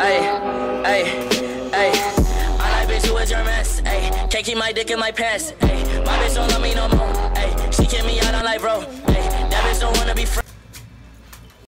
Ay, ay, ay. I like bitch, you your mess. Ay, can't keep my dick in my pants. Ay, my bitch don't love me no more. Ay, she kick me out, on life, like, bro. Ay, that bitch don't wanna be friends.